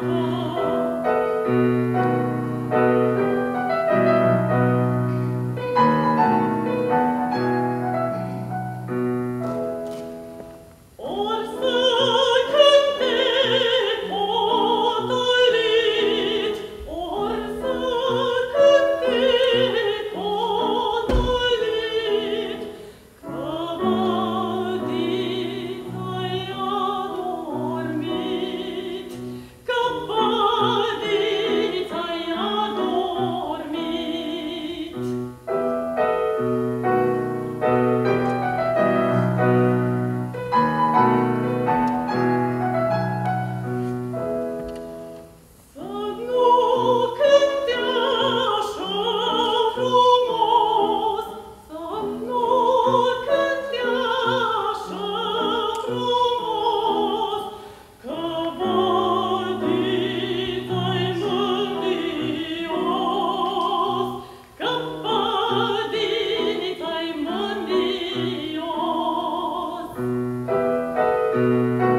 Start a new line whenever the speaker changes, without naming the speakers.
Oh. Música